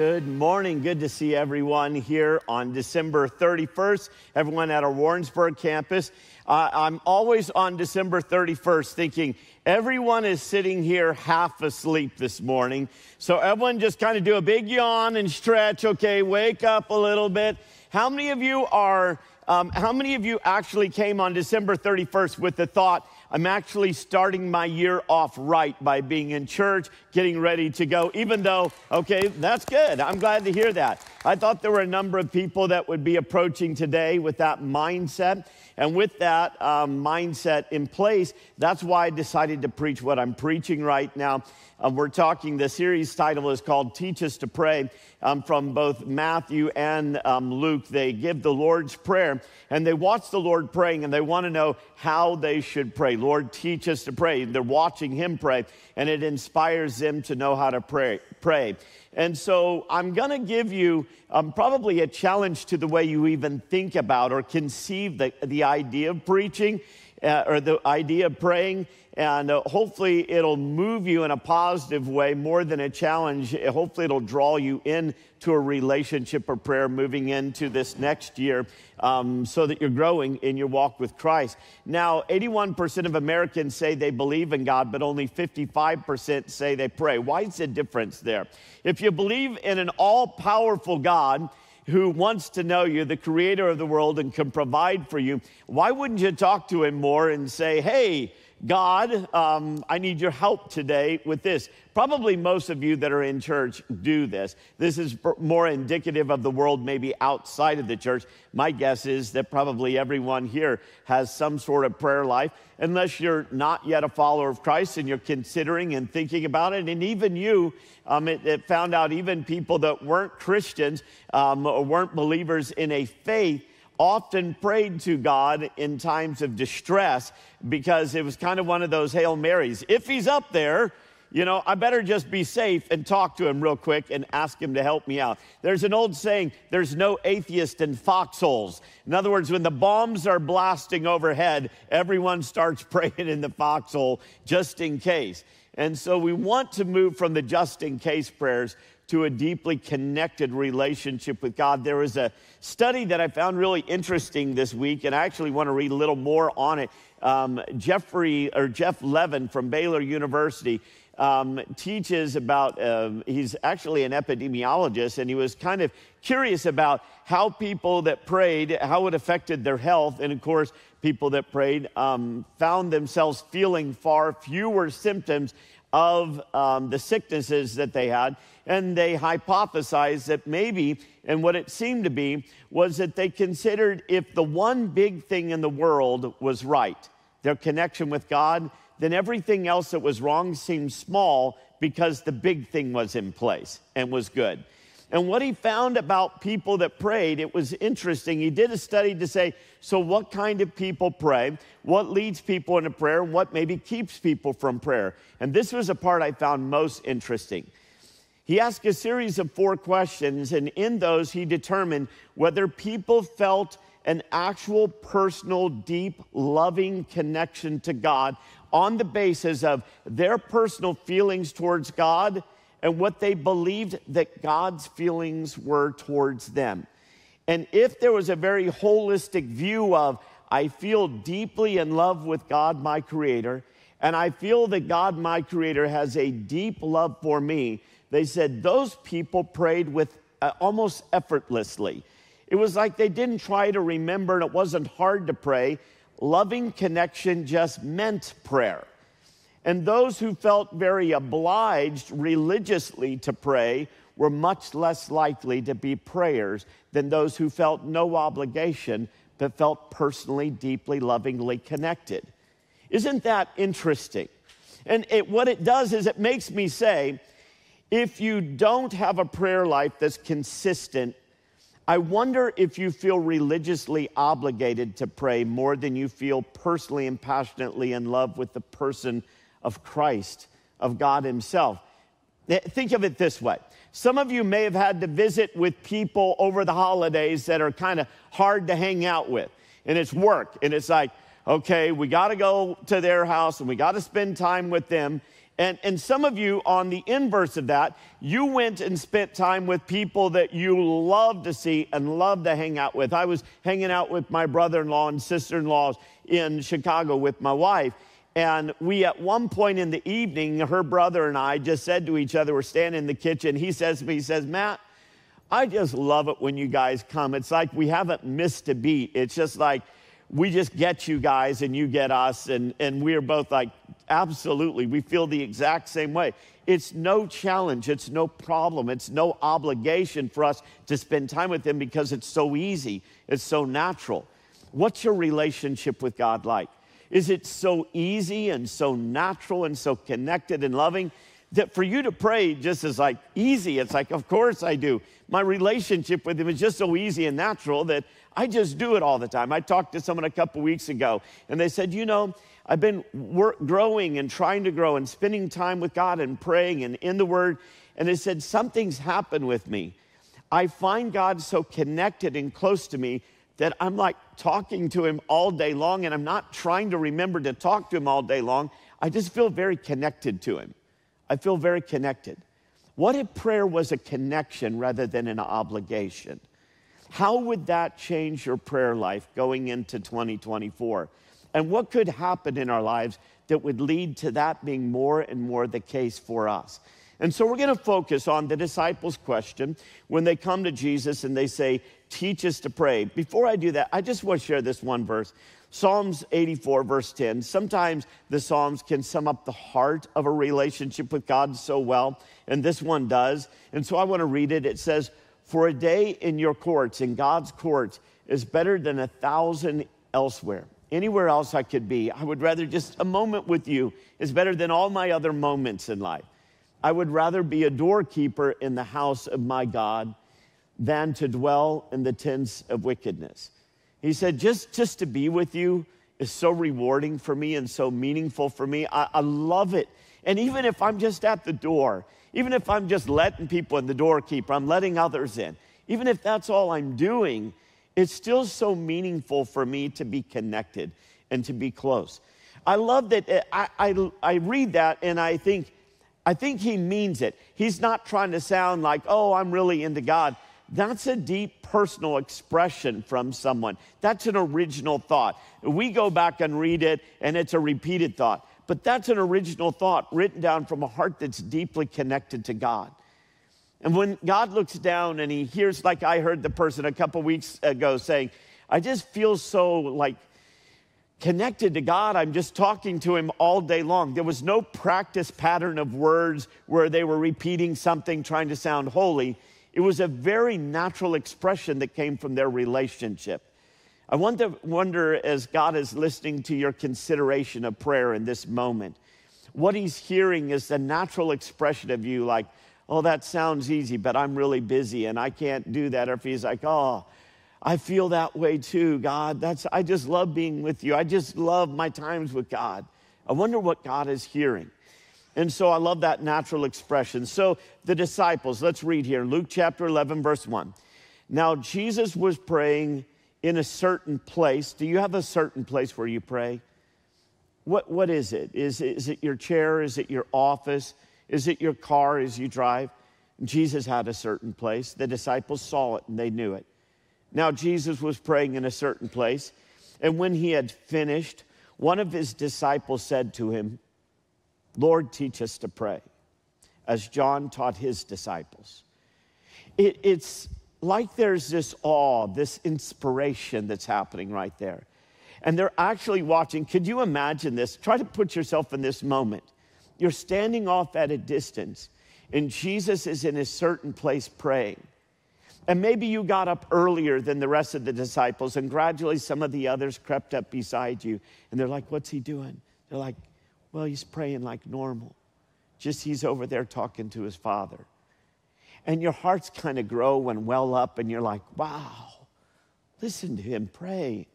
Good morning. Good to see everyone here on December 31st, everyone at our Warrensburg campus. Uh, I'm always on December 31st thinking everyone is sitting here half asleep this morning. So everyone just kind of do a big yawn and stretch. Okay, wake up a little bit. How many of you are, um, how many of you actually came on December 31st with the thought, I'm actually starting my year off right by being in church, getting ready to go, even though, okay, that's good. I'm glad to hear that. I thought there were a number of people that would be approaching today with that mindset. And with that um, mindset in place, that's why I decided to preach what I'm preaching right now. Um, we're talking, the series title is called Teach Us to Pray um, from both Matthew and um, Luke. They give the Lord's Prayer and they watch the Lord praying and they want to know how they should pray. Lord, teach us to pray. They're watching Him pray and it inspires them to know how to pray. pray. And so I'm going to give you um, probably a challenge to the way you even think about or conceive the, the idea of preaching uh, or the idea of praying. And uh, hopefully it'll move you in a positive way more than a challenge. Hopefully it'll draw you into a relationship of prayer moving into this next year um, so that you're growing in your walk with Christ. Now, 81% of Americans say they believe in God, but only 55% say they pray. Why is the difference there? If you believe in an all powerful God, who wants to know you, the creator of the world, and can provide for you, why wouldn't you talk to him more and say, hey, God, um, I need your help today with this. Probably most of you that are in church do this. This is more indicative of the world maybe outside of the church. My guess is that probably everyone here has some sort of prayer life, unless you're not yet a follower of Christ and you're considering and thinking about it. And even you, um, it, it, found out even people that weren't Christians um, or weren't believers in a faith often prayed to God in times of distress because it was kind of one of those Hail Marys. If he's up there, you know, I better just be safe and talk to him real quick and ask him to help me out. There's an old saying, there's no atheist in foxholes. In other words, when the bombs are blasting overhead, everyone starts praying in the foxhole just in case. And so we want to move from the just in case prayers to a deeply connected relationship with God. There was a study that I found really interesting this week, and I actually want to read a little more on it. Um, Jeffrey or Jeff Levin from Baylor University um, teaches about, uh, he's actually an epidemiologist, and he was kind of curious about how people that prayed, how it affected their health. And of course, people that prayed um, found themselves feeling far fewer symptoms of um, the sicknesses that they had. And they hypothesized that maybe, and what it seemed to be, was that they considered if the one big thing in the world was right, their connection with God, then everything else that was wrong seemed small because the big thing was in place and was good. And what he found about people that prayed, it was interesting. He did a study to say, so what kind of people pray? What leads people into prayer? What maybe keeps people from prayer? And this was a part I found most interesting. He asked a series of four questions, and in those, he determined whether people felt an actual personal, deep, loving connection to God on the basis of their personal feelings towards God and what they believed that God's feelings were towards them. And if there was a very holistic view of, I feel deeply in love with God, my Creator, and I feel that God, my Creator, has a deep love for me, they said those people prayed with uh, almost effortlessly. It was like they didn't try to remember, and it wasn't hard to pray. Loving connection just meant prayer. And those who felt very obliged religiously to pray were much less likely to be prayers than those who felt no obligation but felt personally, deeply, lovingly connected. Isn't that interesting? And it, what it does is it makes me say if you don't have a prayer life that's consistent, I wonder if you feel religiously obligated to pray more than you feel personally and passionately in love with the person of Christ, of God Himself. Think of it this way. Some of you may have had to visit with people over the holidays that are kind of hard to hang out with. And it's work. And it's like, Okay, we got to go to their house and we got to spend time with them. And, and some of you, on the inverse of that, you went and spent time with people that you love to see and love to hang out with. I was hanging out with my brother in law and sister in laws in Chicago with my wife. And we, at one point in the evening, her brother and I just said to each other, we're standing in the kitchen. He says to me, he says, Matt, I just love it when you guys come. It's like we haven't missed a beat. It's just like, we just get you guys and you get us. And, and we're both like, absolutely, we feel the exact same way. It's no challenge, it's no problem, it's no obligation for us to spend time with Him because it's so easy, it's so natural. What's your relationship with God like? Is it so easy and so natural and so connected and loving that for you to pray just is like easy? It's like, of course I do. My relationship with Him is just so easy and natural that I just do it all the time. I talked to someone a couple weeks ago, and they said, You know, I've been work, growing and trying to grow and spending time with God and praying and in the Word. And they said, Something's happened with me. I find God so connected and close to me that I'm like talking to Him all day long, and I'm not trying to remember to talk to Him all day long. I just feel very connected to Him. I feel very connected. What if prayer was a connection rather than an obligation? How would that change your prayer life going into 2024? And what could happen in our lives that would lead to that being more and more the case for us? And so we're going to focus on the disciples' question when they come to Jesus and they say, Teach us to pray. Before I do that, I just want to share this one verse. Psalms 84, verse 10. Sometimes the Psalms can sum up the heart of a relationship with God so well, and this one does. And so I want to read it. It says, for a day in your courts, in God's courts, is better than a thousand elsewhere. Anywhere else I could be, I would rather just a moment with you is better than all my other moments in life. I would rather be a doorkeeper in the house of my God than to dwell in the tents of wickedness. He said, just, just to be with you is so rewarding for me and so meaningful for me. I, I love it. And even if I'm just at the door, even if I'm just letting people in the doorkeeper, I'm letting others in. Even if that's all I'm doing, it's still so meaningful for me to be connected and to be close. I love that uh, I, I, I read that and I think, I think he means it. He's not trying to sound like, oh, I'm really into God. That's a deep personal expression from someone. That's an original thought. We go back and read it, and it's a repeated thought. But that's an original thought written down from a heart that's deeply connected to God. And when God looks down and he hears, like I heard the person a couple weeks ago saying, I just feel so like connected to God. I'm just talking to him all day long. There was no practice pattern of words where they were repeating something trying to sound holy. It was a very natural expression that came from their relationship. I wonder, wonder as God is listening to your consideration of prayer in this moment, what he's hearing is the natural expression of you, like, oh, that sounds easy, but I'm really busy and I can't do that. Or if he's like, oh, I feel that way too, God. That's I just love being with you. I just love my times with God. I wonder what God is hearing. And so I love that natural expression. So the disciples, let's read here, Luke chapter 11, verse 1. Now Jesus was praying in a certain place. Do you have a certain place where you pray? What, what is it? Is, is it your chair? Is it your office? Is it your car as you drive? Jesus had a certain place. The disciples saw it and they knew it. Now, Jesus was praying in a certain place. And when he had finished, one of his disciples said to him, Lord, teach us to pray, as John taught his disciples. It, it's like there's this awe, this inspiration that's happening right there. And they're actually watching. Could you imagine this? Try to put yourself in this moment. You're standing off at a distance, and Jesus is in a certain place praying. And maybe you got up earlier than the rest of the disciples, and gradually some of the others crept up beside you, and they're like, What's he doing? They're like, Well, he's praying like normal. Just he's over there talking to his father and your hearts kind of grow and well up, and you're like, wow, listen to him pray.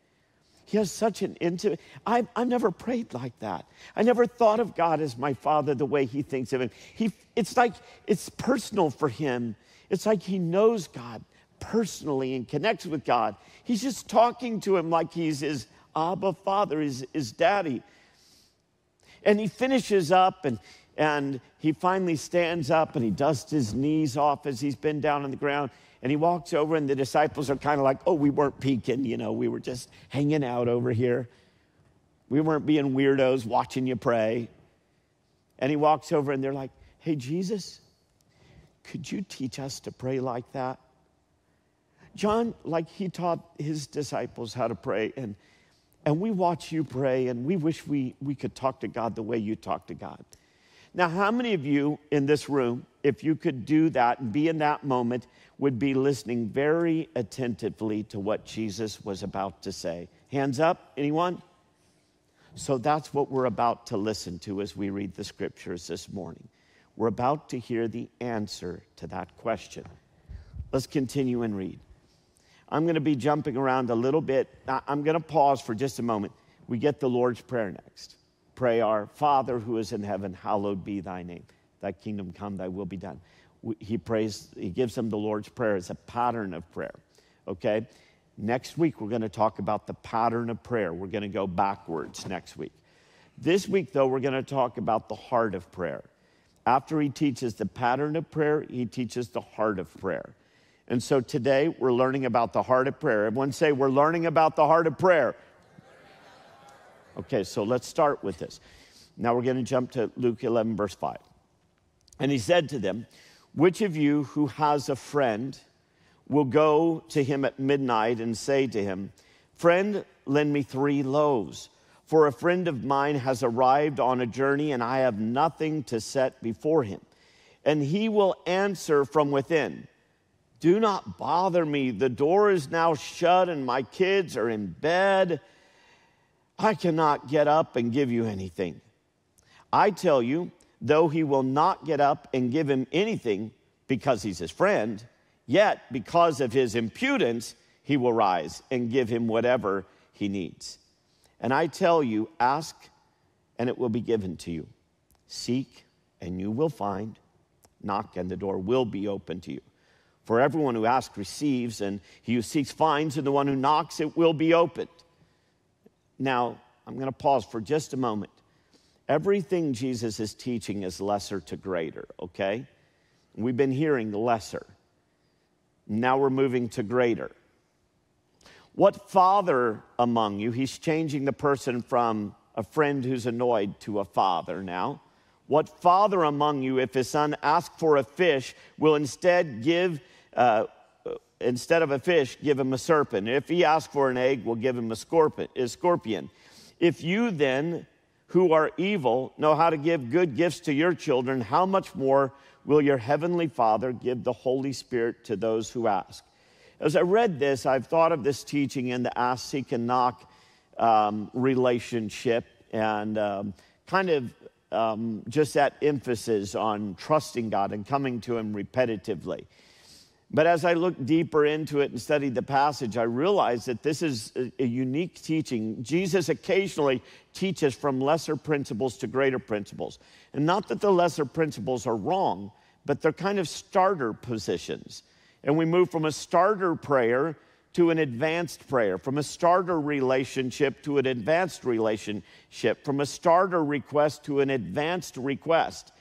He has such an intimate, I, I never prayed like that. I never thought of God as my father the way he thinks of him. He, it's like it's personal for him. It's like he knows God personally and connects with God. He's just talking to him like he's his Abba, Father, is, his daddy. And he finishes up and, and he finally stands up and he dusts his knees off as he's been down on the ground. And he walks over, and the disciples are kind of like, oh, we weren't peeking, you know, we were just hanging out over here. We weren't being weirdos watching you pray. And he walks over, and they're like, hey, Jesus, could you teach us to pray like that? John, like he taught his disciples how to pray, and, and we watch you pray, and we wish we, we could talk to God the way you talk to God. Now, how many of you in this room, if you could do that and be in that moment, would be listening very attentively to what Jesus was about to say? Hands up, anyone? So that's what we're about to listen to as we read the scriptures this morning. We're about to hear the answer to that question. Let's continue and read. I'm going to be jumping around a little bit. I'm going to pause for just a moment. We get the Lord's Prayer next pray our Father who is in heaven, hallowed be thy name. Thy kingdom come, thy will be done. He prays, he gives them the Lord's Prayer as a pattern of prayer. Okay? Next week, we're going to talk about the pattern of prayer. We're going to go backwards next week. This week, though, we're going to talk about the heart of prayer. After he teaches the pattern of prayer, he teaches the heart of prayer. And so today, we're learning about the heart of prayer. Everyone say, We're learning about the heart of prayer. Okay, so let's start with this. Now we're going to jump to Luke 11, verse 5. And he said to them, Which of you who has a friend will go to him at midnight and say to him, Friend, lend me three loaves, for a friend of mine has arrived on a journey and I have nothing to set before him. And he will answer from within, Do not bother me. The door is now shut and my kids are in bed I cannot get up and give you anything. I tell you, though he will not get up and give him anything because he's his friend, yet because of his impudence, he will rise and give him whatever he needs. And I tell you, ask and it will be given to you. Seek and you will find. Knock and the door will be open to you. For everyone who asks receives, and he who seeks finds, and the one who knocks it will be opened. Now, I'm going to pause for just a moment. Everything Jesus is teaching is lesser to greater, okay? We've been hearing lesser. Now we're moving to greater. What father among you, he's changing the person from a friend who's annoyed to a father now. What father among you, if his son asks for a fish, will instead give, uh, instead of a fish, give him a serpent? If he asks for an egg, we'll give him a scorpion. If you then, who are evil, know how to give good gifts to your children, how much more will your heavenly Father give the Holy Spirit to those who ask? As I read this, I've thought of this teaching in the ask, seek, and knock um, relationship and um, kind of um, just that emphasis on trusting God and coming to Him repetitively. But as I looked deeper into it and studied the passage, I realized that this is a, unique teaching. Jesus occasionally teaches from lesser principles to greater principles. And not that the lesser principles are wrong, but they're kind of starter positions. And we move from a starter prayer to an advanced prayer, from a starter relationship to an advanced relationship, from a starter request to an advanced request.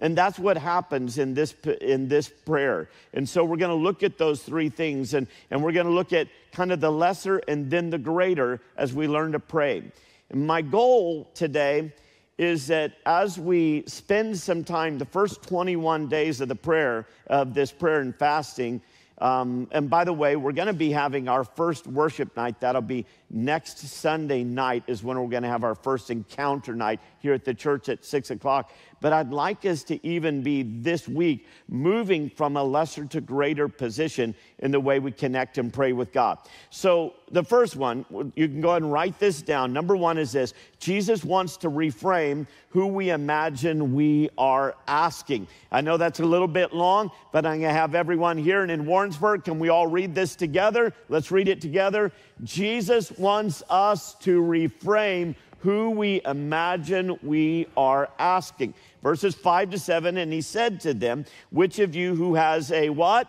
And that's what happens in this, in this prayer. And so we're going to look at those three things and, and we're going to look at kind of the lesser and then the greater as we learn to pray. And my goal today is that as we spend some time, the first 21 days of the prayer, of this prayer and fasting, um, and by the way, we're going to be having our first worship night. That'll be next Sunday night, is when we're going to have our first encounter night here at the church at six o'clock. But I'd like us to even be this week moving from a lesser to greater position in the way we connect and pray with God. So, the first one, you can go ahead and write this down. Number one is this Jesus wants to reframe who we imagine we are asking. I know that's a little bit long, but I'm going to have everyone here and in Warrensburg. Can we all read this together? Let's read it together. Jesus wants us to reframe who we imagine we are asking. Verses 5 to 7, and he said to them, Which of you who has a what?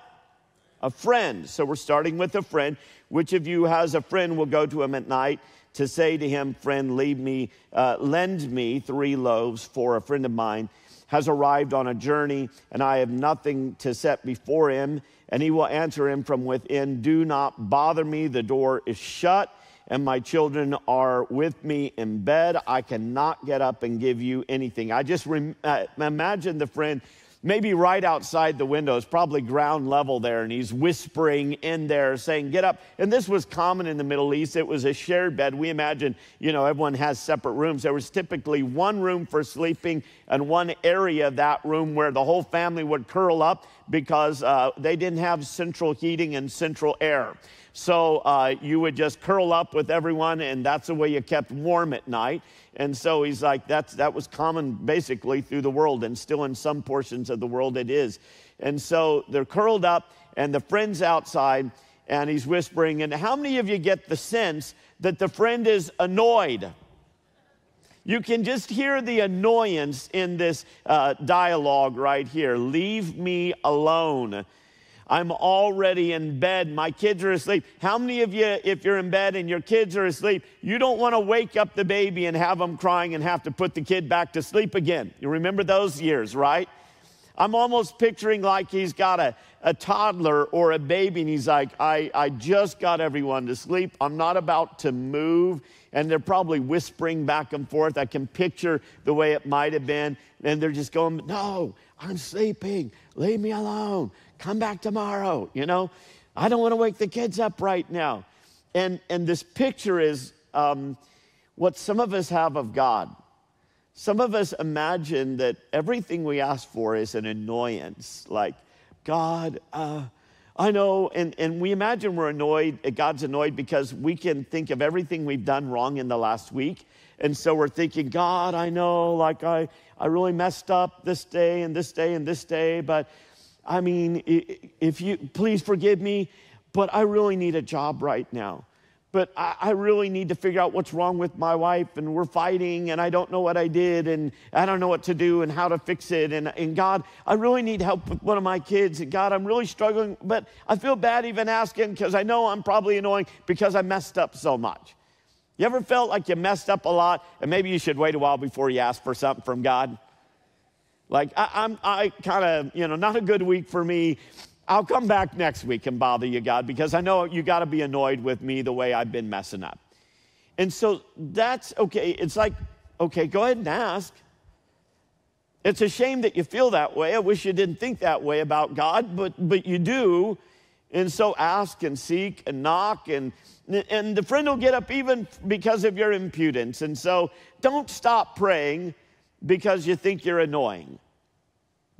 A friend. So we're starting with a friend. Which of you has a friend will go to him at night to say to him, Friend, leave me, uh, lend me three loaves for a friend of mine has arrived on a journey, and I have nothing to set before him. And he will answer him from within Do not bother me, the door is shut, and my children are with me in bed. I cannot get up and give you anything. I just rem- uh, imagine the friend maybe right outside the window. It's probably ground level there, and he's whispering in there saying, Get up. And this was common in the Middle East. It was a shared bed. We imagine, you know, everyone has separate rooms. There was typically one room for sleeping and one area of that room where the whole family would curl up because uh, they didn't have central heating and central air. So uh, you would just curl up with everyone, and that's the way you kept warm at night. And so he's like, that's, that was common basically through the world, and still in some portions of the world it is. And so they're curled up, and the friend's outside, and he's whispering. And how many of you get the sense that the friend is annoyed? You can just hear the annoyance in this uh, dialogue right here. Leave me alone. I'm already in bed. My kids are asleep. How many of you, if you're in bed and your kids are asleep, you don't want to wake up the baby and have them crying and have to put the kid back to sleep again? You remember those years, right? I'm almost picturing like he's got a, a toddler or a baby and he's like, I, I just got everyone to sleep. I'm not about to move. And they're probably whispering back and forth. I can picture the way it might have been. And they're just going, No, I'm sleeping. Leave me alone. Come back tomorrow. You know, I don't want to wake the kids up right now. And, and this picture is um, what some of us have of God. Some of us imagine that everything we ask for is an annoyance, like, God, uh, I know, and, and we imagine we're annoyed, God's annoyed because we can think of everything we've done wrong in the last week. And so we're thinking, God, I know, like I, I really messed up this day and this day and this day, but I mean, if you please forgive me, but I really need a job right now. But I, I, really need to figure out what's wrong with my wife, and we're fighting, and I don't know what I did, and I don't know what to do and how to fix it. And, and God, I really need help with one of my kids. And God, I'm really struggling, but I feel bad even asking because I know I'm probably annoying because I messed up so much. You ever felt like you messed up a lot, and maybe you should wait a while before you ask for something from God? Like, I, I'm, I kind of, you know, not a good week for me. I'll come back next week and bother you, God, because I know you got to be annoyed with me the way I've been messing up. And so that's okay. It's like, okay, go ahead and ask. It's a shame that you feel that way. I wish you didn't think that way about God, but, but you do. And so ask and seek and knock, and, and the friend will get up even because of your impudence. And so don't stop praying because you think you're annoying.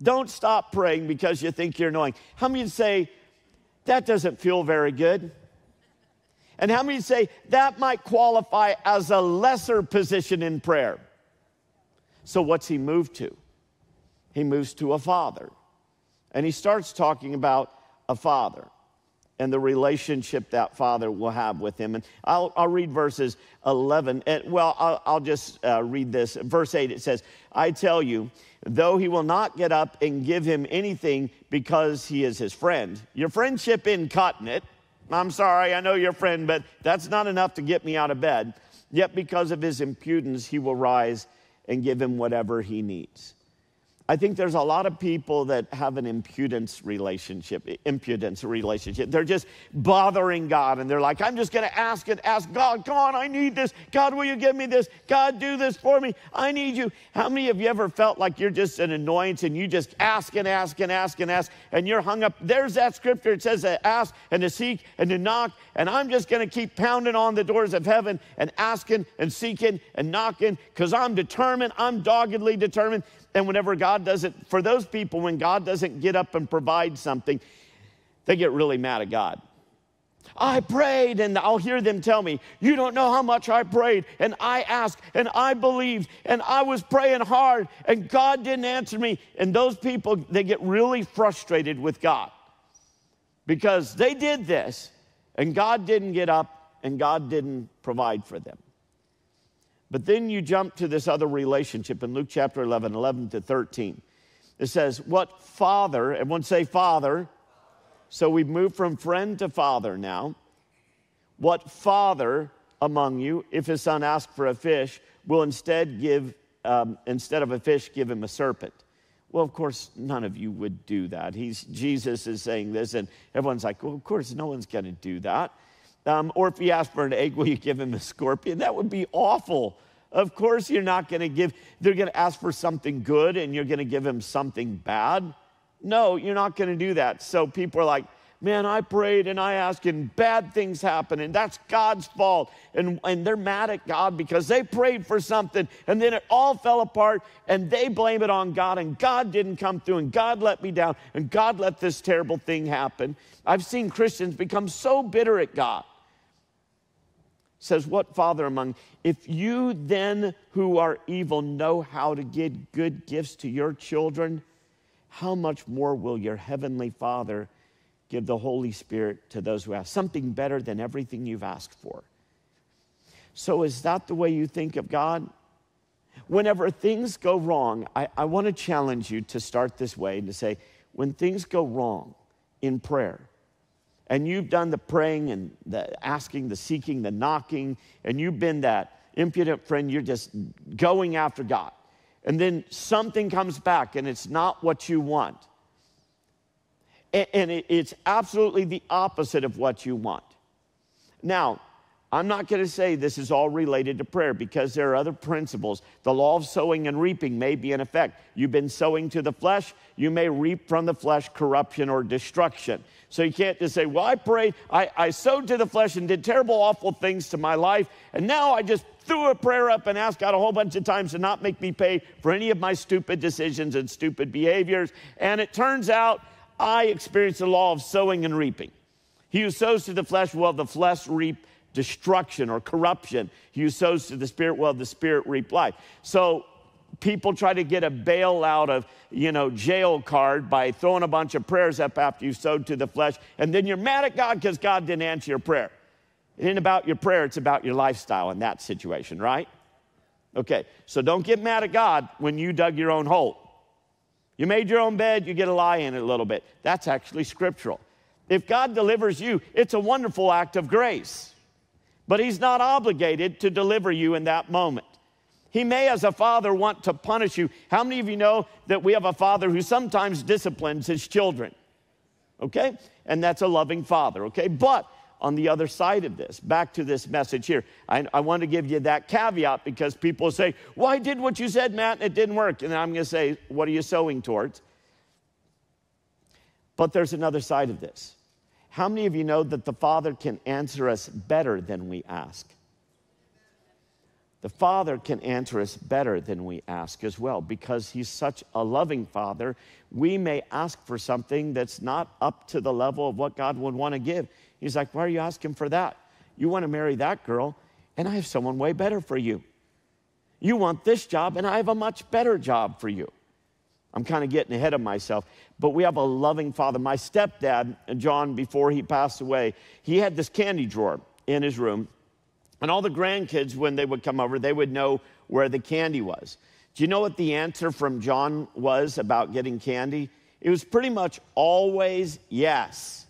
Don't stop praying because you think you're annoying. How many say, that doesn't feel very good? And how many say, that might qualify as a lesser position in prayer? So, what's he moved to? He moves to a father. And he starts talking about a father and the relationship that father will have with him. And I'll, I'll read verses 11. And, well, I'll, I'll just uh, read this. Verse 8 it says, I tell you, though he will not get up and give him anything because he is his friend. Your friendship in it. I'm sorry, I know your friend, but that's not enough to get me out of bed. Yet because of his impudence, he will rise and give him whatever he needs. I think there's a lot of people that have an impudence relationship, impudence relationship. They're just bothering God and they're like, I'm just going to ask and ask God, come on, I need this. God, will you give me this? God, do this for me. I need you. How many of you ever felt like you're just an annoyance and you just ask and ask and ask and ask and you're hung up? There's that scripture. It says to ask and to seek and to knock. And I'm just going to keep pounding on the doors of heaven and asking and seeking and knocking because I'm determined. I'm doggedly determined and whenever God doesn't, for those people, when God doesn't get up and provide something, they get really mad at God. I prayed, and I'll hear them tell me, You don't know how much I prayed, and I asked, and I believed, and I was praying hard, and God didn't answer me. And those people, they get really frustrated with God because they did this, and God didn't get up, and God didn't provide for them. But then you jump to this other relationship in Luke chapter 11, 11 to 13. It says, What father, everyone say father, So we've moved from friend to father now. What father among you, if his son asks for a fish, will instead give, um, instead of a fish, give him a serpent? Well, of course, none of you would do that. He's, Jesus is saying this, and everyone's like, well, of course, no one's going to do that. Um, or if he asks for an egg, will you give him a scorpion? That would be awful. Of course, you're not going to give, they're going to ask for something good and you're going to give him something bad. No, you're not going to do that. So people are like, man, I prayed and I asked, and bad things happen, and that's God's fault. And, and they're mad at God because they prayed for something, and then it all fell apart, and they blame it on God, and God didn't come through, and God let me down, and God let this terrible thing happen. I've seen Christians become so bitter at God. Says, What father among, if you then who are evil know how to give good gifts to your children, how much more will your heavenly Father give the Holy Spirit to those who ask? Something better than everything you've asked for. So, is that the way you think of God? Whenever things go wrong, I, I want to challenge you to start this way and to say, when things go wrong in prayer, and you've done the praying and the asking, the seeking, the knocking, and you've been that impudent friend, you're just going after God and then something comes back and it's not what you want. And it's absolutely the opposite of what you want. Now, I'm not going to say this is all related to prayer because there are other principles. The law of sowing and reaping may be in effect. You've been sowing to the flesh, you may reap from the flesh corruption or destruction. So you can't just say, Well, I prayed, I, I sowed to the flesh and did terrible, awful things to my life, and now I just threw a prayer up and asked God a whole bunch of times to not make me pay for any of my stupid decisions and stupid behaviors. And it turns out I experienced the law of sowing and reaping. He who sows to the flesh will the flesh reap destruction or corruption. He who sows to the spirit will the spirit reap life. So people try to get a bailout of, you know, jail card by throwing a bunch of prayers up after you sowed to the flesh, and then you're mad at God because God didn't answer your prayer. It ain't about your prayer, it's about your lifestyle in that situation, right? Okay, so don't get mad at God when you dug your own hole. You made your own bed, you get a lie in it a little bit. That's actually scriptural. If God delivers you, it's a wonderful act of grace. But He's not obligated to deliver you in that moment. He may, as a father, want to punish you. How many of you know that we have a father who sometimes disciplines his children? Okay? And that's a loving father, okay? But on the other side of this. Back to this message here. I, I want to give you that caveat because people say, Well, I did what you said, Matt, and it didn't work. And I'm going to say, What are you sowing towards? But there's another side of this. How many of you know that the Father can answer us better than we ask? The Father can answer us better than we ask as well because He's such a loving Father. We may ask for something that's not up to the level of what God would want to give. He's like, Why are you asking for that? You want to marry that girl, and I have someone way better for you. You want this job, and I have a much better job for you. I'm kind of getting ahead of myself, but we have a loving father. My stepdad, John, before he passed away, he had this candy drawer in his room, and all the grandkids, when they would come over, they would know where the candy was. Do you know what the answer from John was about getting candy? It was pretty much always yes.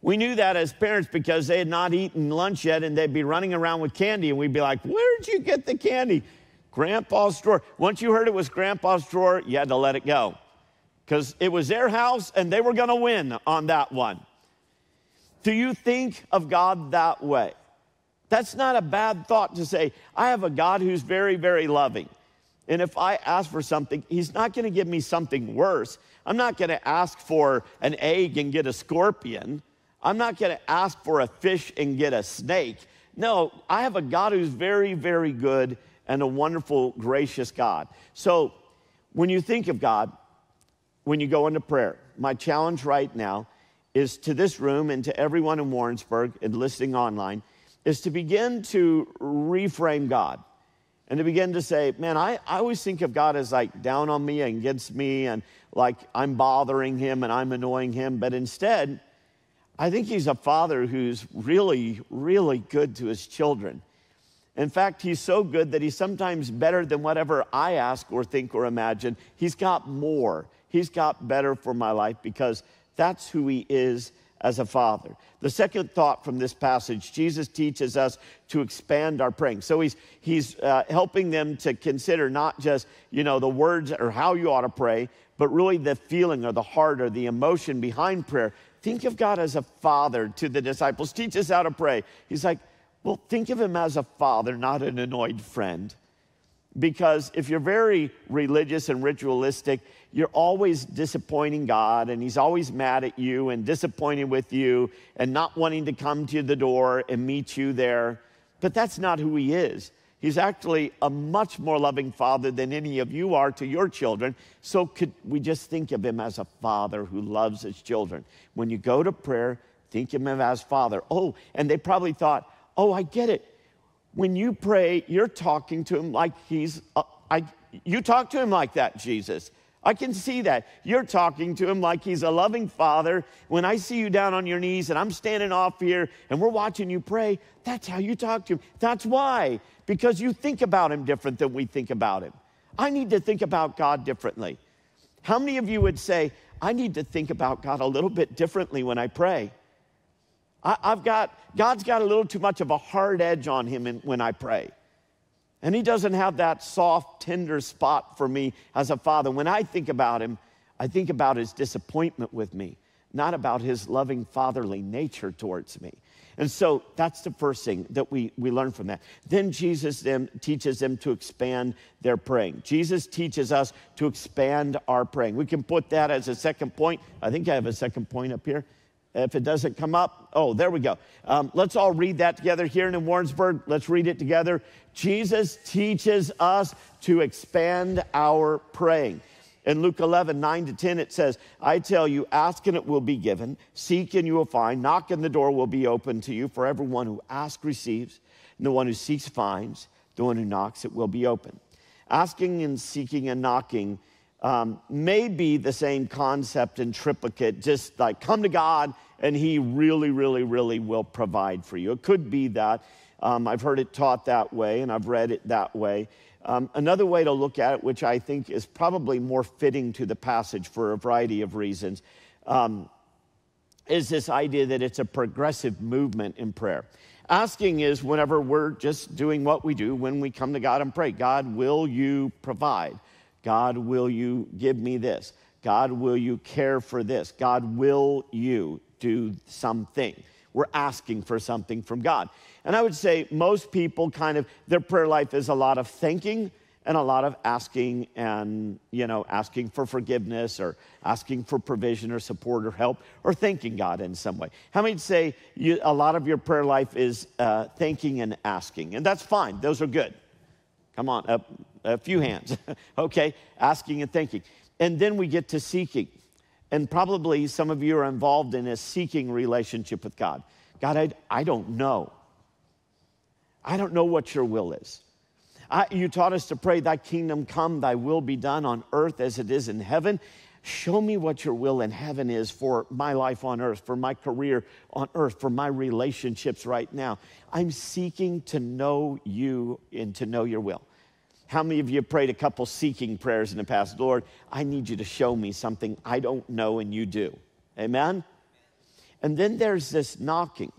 We knew that as parents because they had not eaten lunch yet and they'd be running around with candy and we'd be like, Where'd you get the candy? Grandpa's drawer. Once you heard it was Grandpa's drawer, you had to let it go because it was their house and they were going to win on that one. Do you think of God that way? That's not a bad thought to say, I have a God who's very, very loving. And if I ask for something, He's not going to give me something worse. I'm not going to ask for an egg and get a scorpion. I'm not going to ask for a fish and get a snake. No, I have a God who's very, very good and a wonderful, gracious God. So when you think of God, when you go into prayer, my challenge right now is to this room and to everyone in Warrensburg and listening online is to begin to reframe God and to begin to say, man, I, I always think of God as like down on me and against me and like I'm bothering him and I'm annoying him. But instead, I think he's a father who's really, really good to his children. In fact, he's so good that he's sometimes better than whatever I ask or think or imagine. He's got more. He's got better for my life because That's who he is as a father. The second thought from this passage, Jesus teaches us to expand our praying. So he's, he's uh, helping them to consider not just, you know, the words or how you ought to pray, but really the feeling or the heart or the emotion behind prayer. Think of God as a father to the disciples. Teach us how to pray. He's like, well, think of him as a father, not an annoyed friend. Because if you're very religious and ritualistic, you're always disappointing God, and He's always mad at you and disappointed with you and not wanting to come to the door and meet you there. But that's not who He is. He's actually a much more loving father than any of you are to your children. So, could we just think of him as a father who loves his children? When you go to prayer, think of him as father. Oh, and they probably thought, oh, I get it. When you pray, you're talking to him like he's, uh, I, you talk to him like that, Jesus. I can see that. You're talking to him like he's a loving father. When I see you down on your knees and I'm standing off here and we're watching you pray, that's how you talk to him. That's why, because you think about him different than we think about him. I need to think about God differently. How many of you would say, I need to think about God a little bit differently when I pray? I, have got, God's got a little too much of a hard edge on him in, when I pray. And he doesn't have that soft, tender spot for me as a father. When I think about him, I think about his disappointment with me, not about his loving fatherly nature towards me. And so that's the first thing that we, we learn from that. Then Jesus then teaches them to expand their praying. Jesus teaches us to expand our praying. We can put that as a second point. I think I have a second point up here. If it doesn't come up, oh, there we go. Um, let's all read that together here in Warrensburg. Let's read it together. Jesus teaches us to expand our praying. In Luke 11, 9 to 10, it says, I tell you, ask and it will be given, seek and you will find, knock and the door will be open to you. For everyone who asks receives, and the one who seeks finds, the one who knocks it will be open. Asking and seeking and knocking um, may be the same concept in triplicate, just like come to God and He really, really, really will provide for you. It could be that. Um, I've heard it taught that way and I've read it that way. Um, another way to look at it, which I think is probably more fitting to the passage for a variety of reasons, um, is this idea that it's a progressive movement in prayer. Asking is whenever we're just doing what we do when we come to God and pray God, will you provide? God, will you give me this? God, will you care for this? God, will you do something? We're asking for something from God. And I would say most people kind of, their prayer life is a lot of thinking and a lot of asking and, you know, asking for forgiveness or asking for provision or support or help or thanking God in some way. How many say you, a lot of your prayer life is uh, thanking and asking? And that's fine, those are good. Come on, a, a few hands. okay, asking and thinking. And then we get to seeking. And probably some of you are involved in a seeking relationship with God. God, I, I don't know. I don't know what your will is. I, you taught us to pray, Thy kingdom come, Thy will be done on earth as it is in heaven. Show me what your will in heaven is for my life on earth, for my career on earth, for my relationships right now. I'm seeking to know you and to know your will. How many of you prayed a couple seeking prayers in the past? Lord, I need you to show me something I don't know and you do. Amen? And then there's this knocking.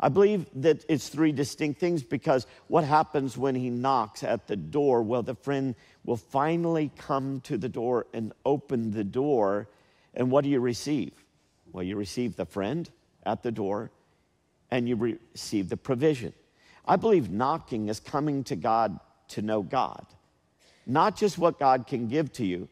I believe that it's three distinct things because what happens when he knocks at the door? Well, the friend will finally come to the door and open the door. And what do you receive? Well, you receive the friend at the door and you receive the provision. I believe knocking is coming to God to know God, not just what God can give to you.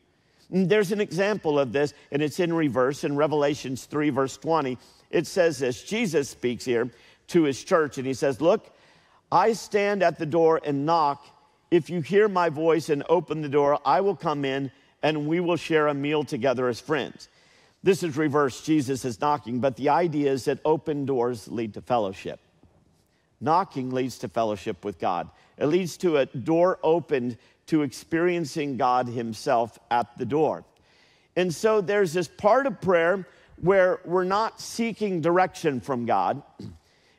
And there's an example of this, and it's in reverse in Revelations 3, verse 20. It says this Jesus speaks here to his church, and he says, Look, I stand at the door and knock. If you hear my voice and open the door, I will come in and we will share a meal together as friends. This is reverse. Jesus is knocking, but the idea is that open doors lead to fellowship. Knocking leads to fellowship with God. It leads to a door opened to experiencing God Himself at the door. And so there's this part of prayer where we're not seeking direction from God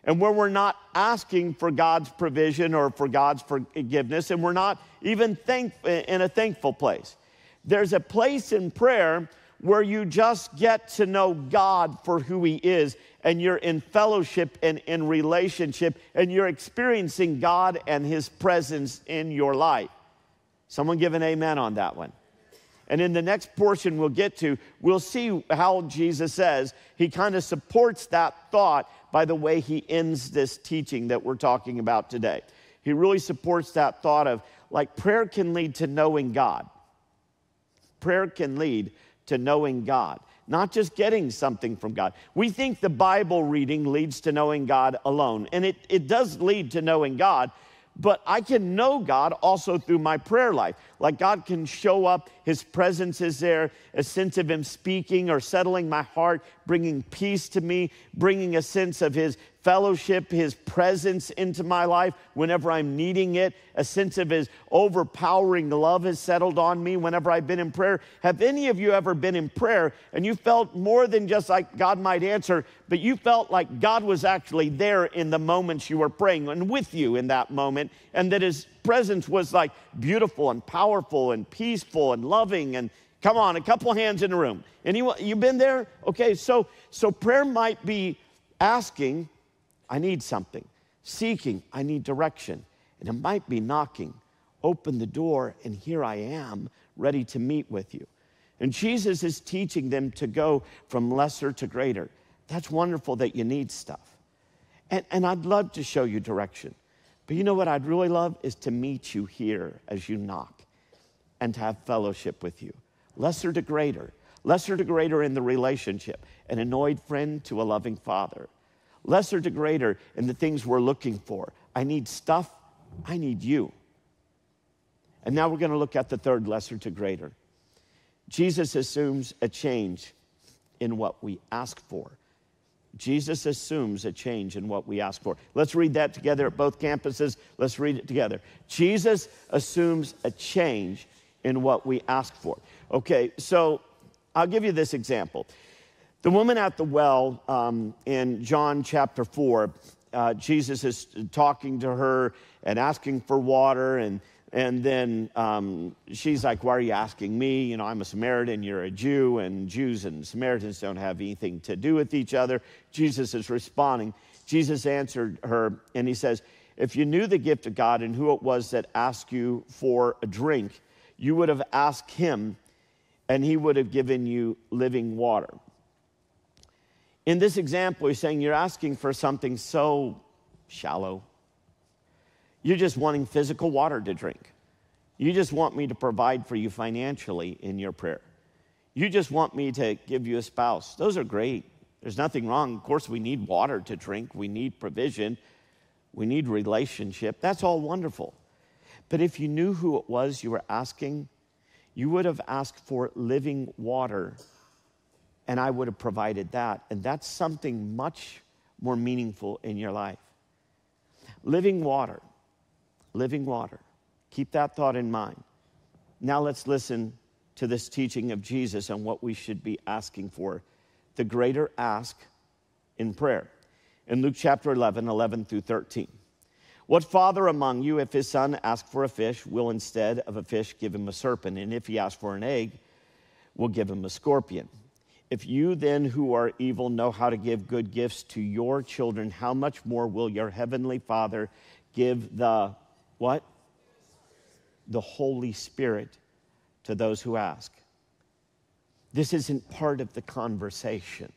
and where we're not asking for God's provision or for God's forgiveness and we're not even thank- in a thankful place. There's a place in prayer where you just get to know God for who He is and you're in fellowship and in relationship and you're experiencing God and His presence in your life. Someone give an amen on that one. And in the next portion we'll get to, we'll see how Jesus says he kind of supports that thought by the way he ends this teaching that we're talking about today. He really supports that thought of like prayer can lead to knowing God. Prayer can lead to knowing God, not just getting something from God. We think the Bible reading leads to knowing God alone, and it, it does lead to knowing God, but I can know God also through my prayer life. Like God can show up, His presence is there, a sense of Him speaking or settling my heart, bringing peace to me, bringing a sense of His fellowship, His presence into my life whenever I'm needing it. A sense of His overpowering love has settled on me whenever I've been in prayer. Have any of you ever been in prayer and you felt more than just like God might answer, but you felt like God was actually there in the moments you were praying and with you in that moment, and that His presence was like beautiful and powerful and peaceful and loving and Come on, a couple hands in the room. Anyone, you've been there? Okay, so so prayer might be asking I need something. Seeking, I need direction. And it might be knocking. Open the door, and here I am, ready to meet with you. And Jesus is teaching them to go from lesser to greater. That's wonderful that you need stuff. And, and I'd love to show you direction. But you know what I'd really love is to meet you here as you knock and to have fellowship with you. Lesser to greater, lesser to greater in the relationship, an annoyed friend to a loving father lesser to greater in the things we're looking for. I need stuff, I need you. And now we're going to look at the third lesser to greater. Jesus assumes a change in what we ask for. Jesus assumes a change in what we ask for. Let's read that together at both campuses. Let's read it together. Jesus assumes a change in what we ask for. Okay, so I'll give you this example. The woman at the well um, in John chapter 4, uh, Jesus is talking to her and asking for water. And, and then um, she's like, Why are you asking me? You know, I'm a Samaritan, you're a Jew, and Jews and Samaritans don't have anything to do with each other. Jesus is responding. Jesus answered her, and he says, If you knew the gift of God and who it was that asked you for a drink, you would have asked him, and he would have given you living water. In this example, he's saying you're asking for something so shallow. You're just wanting physical water to drink. You just want me to provide for you financially in your prayer. You just want me to give you a spouse. Those are great. There's nothing wrong. Of course, we need water to drink, we need provision, we need relationship. That's all wonderful. But if you knew who it was you were asking, you would have asked for living water and I would have provided that. And that's something much more meaningful in your life. Living water, living water. Keep that thought in mind. Now let's listen to this teaching of Jesus and what we should be asking for. The greater ask in prayer. In Luke chapter 11, 11 through 13. What father among you, if his son asks for a fish, will instead of a fish give him a serpent? And if he asks for an egg, will give him a scorpion? If you then, who are evil, know how to give good gifts to your children, how much more will your heavenly Father give the what? The Holy Spirit to those who ask. This isn't part of the conversation.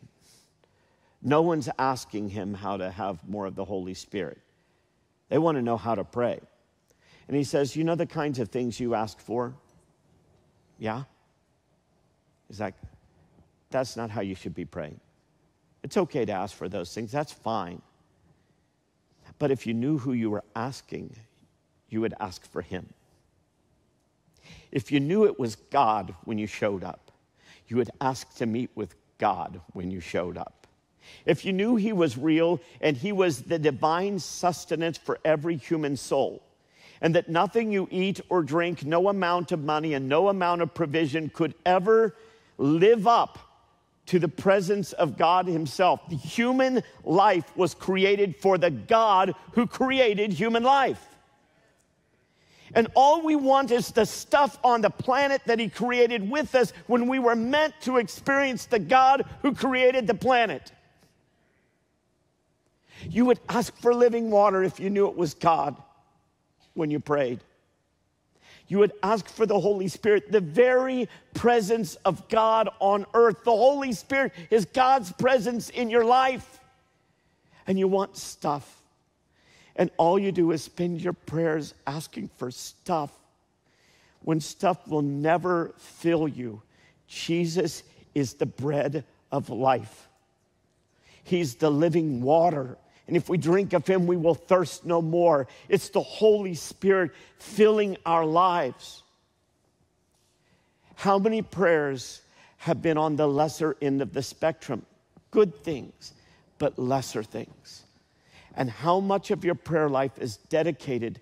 No one's asking him how to have more of the Holy Spirit. They want to know how to pray. And he says, You know the kinds of things you ask for? Yeah? He's like, that's not how you should be praying. It's okay to ask for those things, that's fine. But if you knew who you were asking, you would ask for Him. If you knew it was God when you showed up, you would ask to meet with God when you showed up. If you knew He was real and He was the divine sustenance for every human soul, and that nothing you eat or drink, no amount of money, and no amount of provision could ever live up to the presence of God Himself. The human life was created for the God who created human life. And all we want is the stuff on the planet that He created with us when we were meant to experience the God who created the planet. You would ask for living water if you knew it was God when you prayed. You would ask for the Holy Spirit, the very presence of God on earth. The Holy Spirit is God's presence in your life. And you want stuff. And all you do is spend your prayers asking for stuff when stuff will never fill you. Jesus is the bread of life, He's the living water. And if we drink of Him, we will thirst no more. It's the Holy Spirit filling our lives. How many prayers have been on the lesser end of the spectrum? Good things, but lesser things and how much of your prayer life is dedicated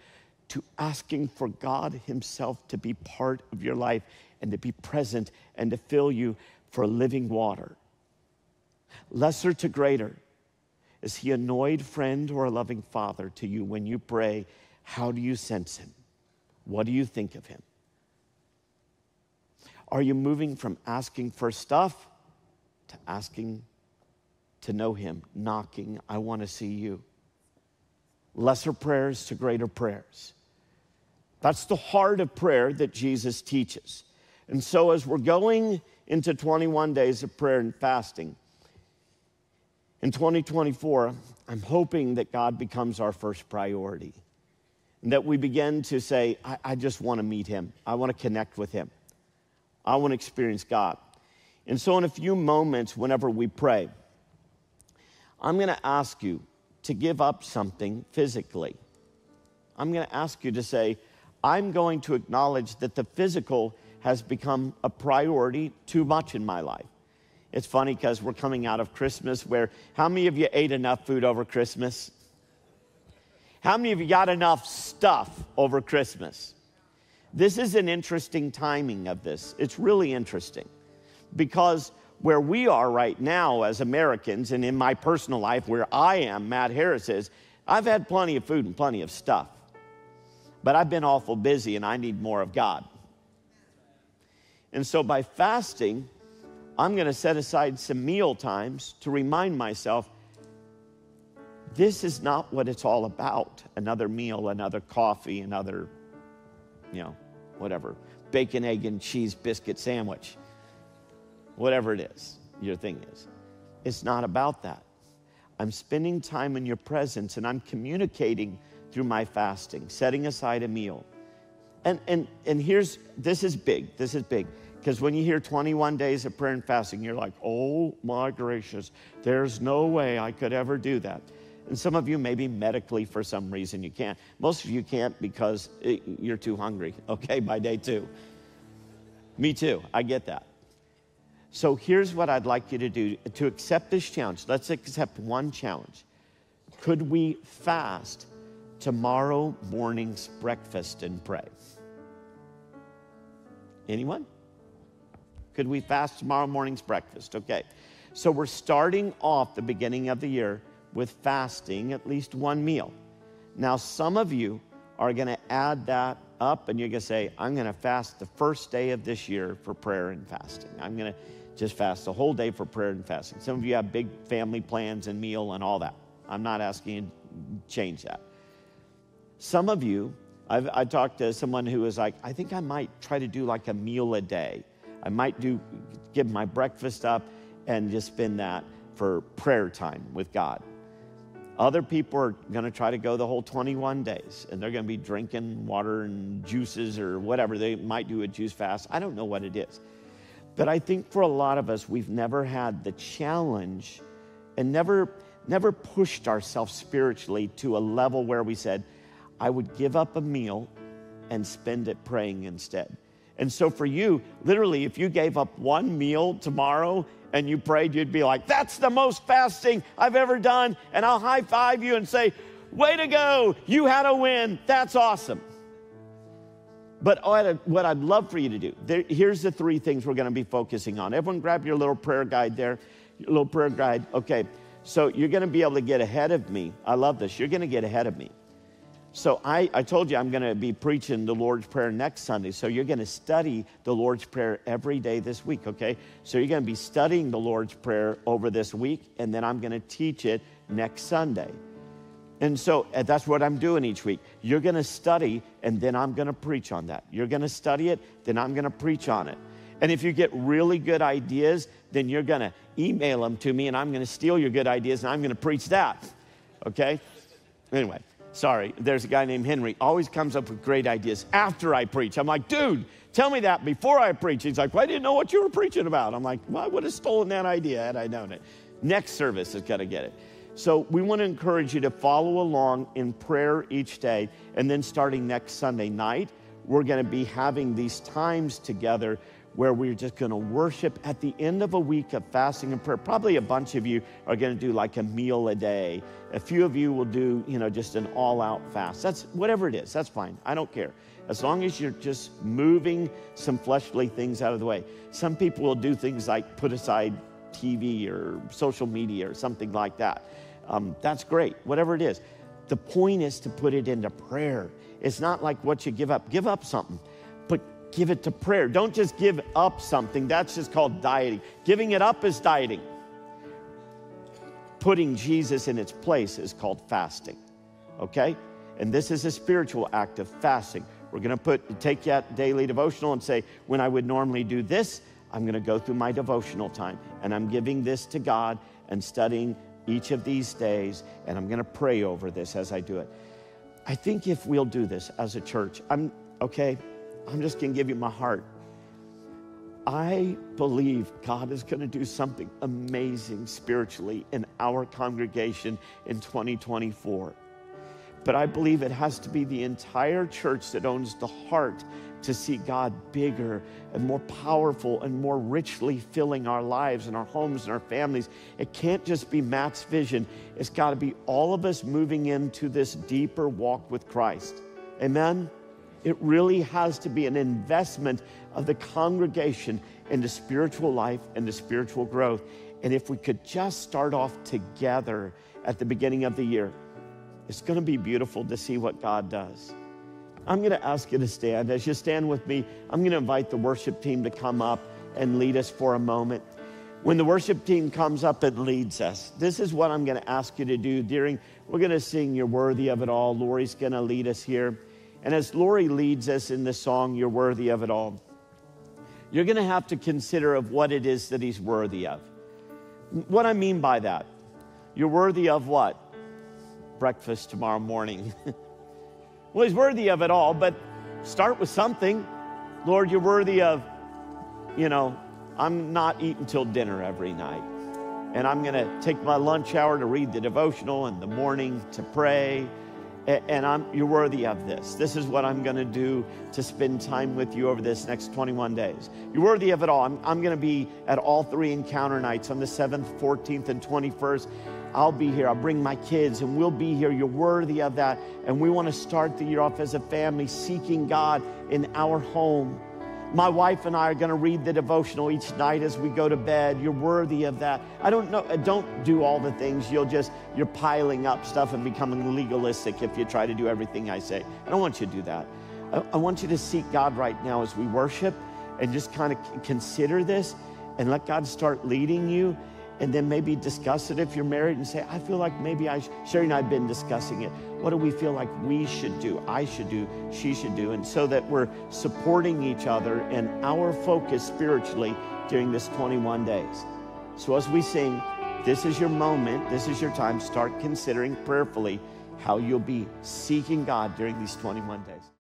to asking for God Himself to be part of your life and to be present and to fill you for living water. Lesser to greater. Is He annoyed friend or a loving father to you when you pray? How do you sense Him? What do you think of Him? Are you moving from asking for stuff to asking to know Him, knocking, I want to see you? lesser prayers to greater prayers. That's the heart of prayer that Jesus teaches. And so, as we're going into 21 days of prayer and fasting, in 2024, I'm hoping that God becomes our first priority. And that we begin to say, I, I just want to meet Him. I want to connect with Him. I want to experience God. And so, in a few moments, whenever we pray, I'm going to ask you to give up something physically. I'm going to ask you to say, I'm going to acknowledge that the physical has become a priority too much in my life. It's funny because we're coming out of Christmas where how many of you ate enough food over Christmas? How many of you got enough stuff over Christmas? This is an interesting timing of this. It's really interesting because where we are right now as Americans, and in my personal life, where I am, Matt Harris is, I've had plenty of food and plenty of stuff. But I've been awful busy and I need more of God. And so by fasting, I'm going to set aside some meal times to remind myself this is not what it's all about. Another meal, another coffee, another, you know, whatever, bacon, egg, and cheese biscuit sandwich whatever it is, your thing is. It's not about that. I'm spending time in your presence and I'm communicating through my fasting, setting aside a meal. And, and, and here's this is big. This is big. Because when you hear 21 days of prayer and fasting, you're like, oh my gracious, there's no way I could ever do that. And some of you, maybe medically for some reason, you can't. Most of you can't because it, you're too hungry, okay, by day two. Me too, I get that. So here's what I'd like you to do to accept this challenge. Let's accept one challenge. Could we fast tomorrow morning's breakfast and pray? Anyone? Could we fast tomorrow morning's breakfast? Okay. So we're starting off the beginning of the year with fasting at least one meal. Now, some of you are going to add that up and you're going to say, I'm going to fast the first day of this year for prayer and fasting. I'm going to just fast the whole day for prayer and fasting. Some of you have big family plans and meal and all that. I'm not asking you to change that. Some of you, I've, I talked to someone who was like, I think I might try to do like a meal a day. I might do, give my breakfast up and just spend that for prayer time with God. Other people are going to try to go the whole 21 days and they're going to be drinking water and juices or whatever. They might do a juice fast. I don't know what it is. But I think for a lot of us, we've never had the challenge and never, never pushed ourselves spiritually to a level where we said, I would give up a meal and spend it praying instead. And so for you, literally, if you gave up one meal tomorrow and you prayed, you'd be like, that's the most fasting I've ever done. And I'll high five you and say, way to go. You had a win. That's awesome. But what I'd love for you to do, there, here's the three things we're going to be focusing on. Everyone, grab your little prayer guide there, your little prayer guide. Okay, so you're going to be able to get ahead of me. I love this. You're going to get ahead of me. So I, I told you I'm going to be preaching the Lord's Prayer next Sunday. So you're going to study the Lord's Prayer every day this week, okay? So you're going to be studying the Lord's Prayer over this week, and then I'm going to teach it next Sunday. And so uh, that's what I'm doing each week. You're going to study, and then I'm going to preach on that. You're going to study it, then I'm going to preach on it. And if you get really good ideas, then you're going to email them to me, and I'm going to steal your good ideas, and I'm going to preach that. Okay? Anyway, sorry. There's a guy named Henry, always comes up with great ideas after I preach. I'm like, dude, tell me that before I preach. He's like, well, I didn't know what you were preaching about. I'm like, well, I would have stolen that idea had I known it. Next service is going to get it. So we want to encourage you to follow along in prayer each day. And then starting next Sunday night, we're going to be having these times together where we're just going to worship at the end of a week of fasting and prayer. Probably a bunch of you are going to do like a meal a day. A few of you will do, you know, just an all out fast. That's whatever it is, that's fine. I don't care. As long as you're just moving some fleshly things out of the way. Some people will do things like put aside TV or social media or something like that. Um, that's great, whatever it is. The point is to put it into prayer. It's not like what you give up. Give up something give it to prayer. Don't just give up something, that's just called dieting. Giving it up is dieting. Putting Jesus in its place is called fasting. Okay? And this is a spiritual act of fasting. We're going to put take that daily devotional and say, when I would normally do this, I'm going to go through my devotional time and I'm giving this to God and studying each of these days and I'm going to pray over this as I do it. I think if we'll do this as a church, I'm okay. I'm just going to give you my heart. I believe God is going to do something amazing spiritually in our congregation in 2024. But I believe it has to be the entire church that owns the heart to see God bigger and more powerful and more richly filling our lives and our homes and our families. It can't just be Matt's vision, it's got to be all of us moving into this deeper walk with Christ. Amen? It really has to be an investment of the congregation into spiritual life and the spiritual growth. And if we could just start off together at the beginning of the year, it's going to be beautiful to see what God does. I'm going to ask you to stand. As you stand with me, I'm going to invite the worship team to come up and lead us for a moment. When the worship team comes up and leads us, this is what I'm going to ask you to do during, we're going to sing You're Worthy of It All. Lori's going to lead us here. And as Lori leads us in this song, You're Worthy of It All, you're going to have to consider of what it is that he's worthy of. What I mean by that, you're worthy of what? Breakfast tomorrow morning. well, he's worthy of it all, but start with something. Lord, you're worthy of, you know, I'm not eating till dinner every night. And I'm going to take my lunch hour to read the devotional in the morning to pray and I'm, you're worthy of this. This is what I'm going to do to spend time with you over this next 21 days. You're worthy of it all. I'm, I'm going to be at all three encounter nights on the 7th, 14th, and 21st. I'll be here. I'll bring my kids, and we'll be here. You're worthy of that. And we want to start the year off as a family seeking God in our home my wife and I are going to read the devotional each night as we go to bed. You're worthy of that. I don't know, uh, don't do all the things. You'll just, you're piling up stuff and becoming legalistic if you try to do everything I say. I don't want you to do that. I, I want you to seek God right now as we worship and just kind of consider this and let God start leading you and then maybe discuss it if you're married and say, I feel like maybe I, Sherry and I have been discussing it. What do we feel like we should do? I should do, she should do. And so that we're supporting each other and our focus spiritually during this 21 days. So as we sing, this is your moment, this is your time. Start considering prayerfully how you'll be seeking God during these 21 days.